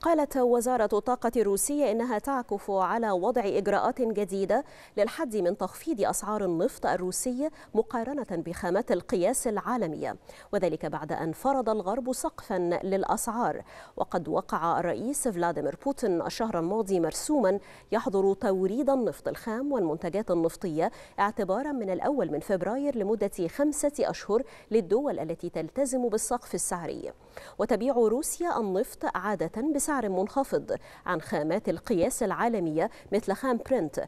قالت وزارة الطاقة الروسية إنها تعكف على وضع إجراءات جديدة للحد من تخفيض أسعار النفط الروسي مقارنة بخامات القياس العالمية. وذلك بعد أن فرض الغرب سقفا للأسعار. وقد وقع الرئيس فلاديمير بوتين الشهر الماضي مرسوما يحظر توريد النفط الخام والمنتجات النفطية اعتبارا من الأول من فبراير لمدة خمسة أشهر للدول التي تلتزم بالسقف السعري. وتبيع روسيا النفط عادة بسعر منخفض عن خامات القياس العالمية مثل خام برنت.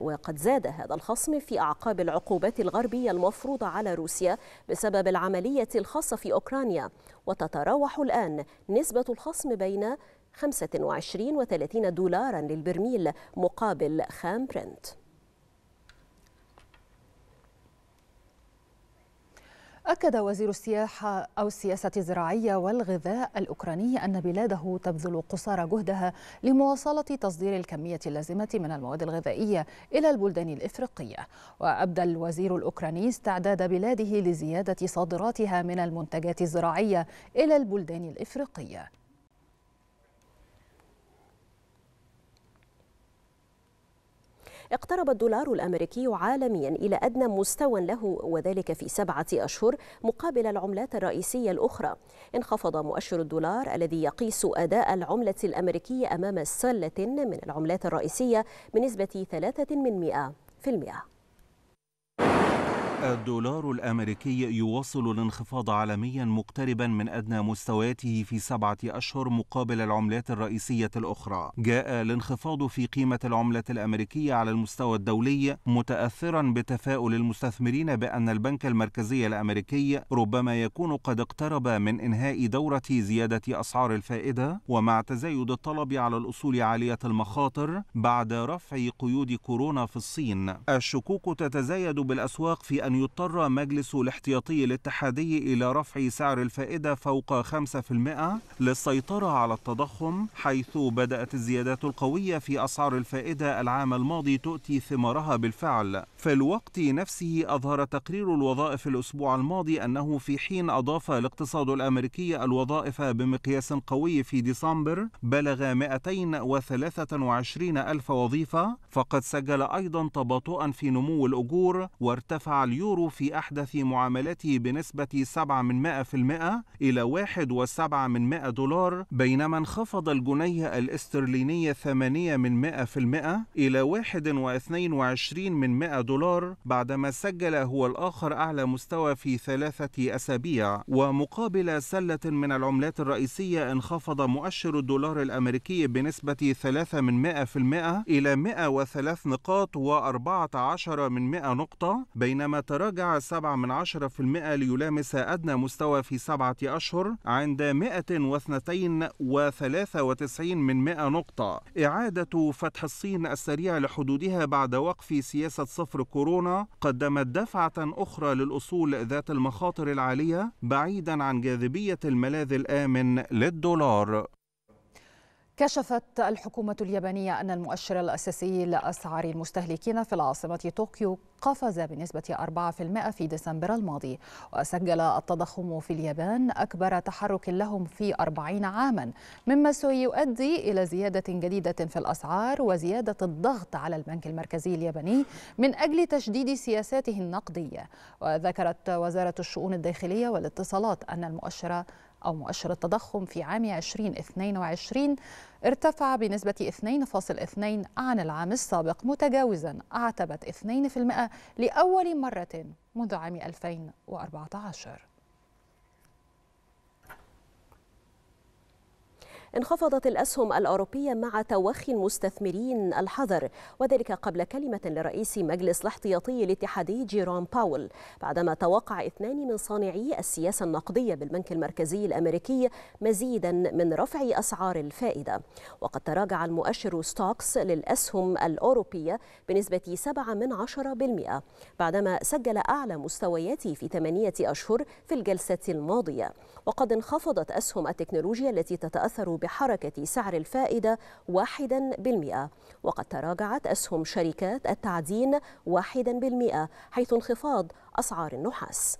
وقد زاد هذا الخصم في أعقاب العقوبات الغربية المفروضة على روسيا بسبب العملية الخاصة في أوكرانيا. وتتراوح الآن نسبة الخصم بين 25 و 30 دولارا للبرميل مقابل خام برنت. أكد وزير السياحة أو السياسة الزراعية والغذاء الأوكراني أن بلاده تبذل قصارى جهدها لمواصلة تصدير الكمية اللازمة من المواد الغذائية إلى البلدان الإفريقية. وأبدى الوزير الأوكراني استعداد بلاده لزيادة صادراتها من المنتجات الزراعية إلى البلدان الإفريقية. اقترب الدولار الأمريكي عالميا إلى أدنى مستوى له وذلك في سبعة أشهر مقابل العملات الرئيسية الأخرى. انخفض مؤشر الدولار الذي يقيس أداء العملة الأمريكية أمام سلة من العملات الرئيسية بنسبة 3 من 100 في المئة. الدولار الأمريكي يواصل الانخفاض عالميا مقتربا من أدنى مستوياته في سبعة أشهر مقابل العملات الرئيسية الأخرى. جاء الانخفاض في قيمة العملة الأمريكية على المستوى الدولي متأثرا بتفاؤل المستثمرين بأن البنك المركزي الأمريكي ربما يكون قد اقترب من إنهاء دورة زيادة أسعار الفائدة. ومع تزايد الطلب على الأصول عالية المخاطر بعد رفع قيود كورونا في الصين الشكوك تتزايد بالأسواق في أن يضطر مجلس الاحتياطي الاتحادي إلى رفع سعر الفائدة فوق 5% للسيطرة على التضخم حيث بدأت الزيادات القوية في أسعار الفائدة العام الماضي تؤتي ثمارها بالفعل. في الوقت نفسه أظهر تقرير الوظائف الأسبوع الماضي أنه في حين أضاف الاقتصاد الأمريكي الوظائف بمقياس قوي في ديسمبر بلغ 223 ألف وظيفة فقد سجل أيضا تباطؤا في نمو الأجور وارتفع اليورو في أحدث معاملاته بنسبة 7 من 100% إلى 1.7 من 100 دولار بينما انخفض الجنيه الاسترليني 8 من 100% إلى 1.22 من 100 دولار بعدما سجل هو الآخر أعلى مستوى في ثلاثة أسابيع. ومقابل سلة من العملات الرئيسية انخفض مؤشر الدولار الأمريكي بنسبة 3 من 100% إلى 103 نقاط و14 من 100 نقطة بينما تراجع 7 من 10% ليلامس أدنى مستوى في سبعة أشهر عند 192 من 100 نقطة. إعادة فتح الصين السريع لحدودها بعد وقف سياسة صفر كورونا قدمت دفعة أخرى للأصول ذات المخاطر العالية بعيدا عن جاذبية الملاذ الآمن للدولار. كشفت الحكومة اليابانية أن المؤشر الأساسي لأسعار المستهلكين في العاصمة طوكيو قفز بنسبة 4% في ديسمبر الماضي وسجل التضخم في اليابان أكبر تحرك لهم في 40 عاما مما سيؤدي إلى زيادة جديدة في الأسعار وزيادة الضغط على البنك المركزي الياباني من أجل تشديد سياساته النقدية. وذكرت وزارة الشؤون الداخلية والاتصالات أن المؤشر أو مؤشر التضخم في عام 2022 ارتفع بنسبة 2.2 عن العام السابق متجاوزا عتبة 2% لأول مرة منذ عام 2014 انخفضت الأسهم الأوروبية مع توخي المستثمرين الحذر وذلك قبل كلمة لرئيس مجلس الاحتياطي الاتحادي جيروم باول. بعدما توقع اثنان من صانعي السياسة النقدية بالبنك المركزي الأمريكي مزيدا من رفع أسعار الفائدة. وقد تراجع المؤشر ستوكس للأسهم الأوروبية بنسبة 7 من 10% بعدما سجل أعلى مستوياته في ثمانية أشهر في الجلسة الماضية. وقد انخفضت أسهم التكنولوجيا التي تتأثر بحركة سعر الفائدة واحدا بالمئة. وقد تراجعت أسهم شركات التعدين واحدا بالمئة حيث انخفاض أسعار النحاس.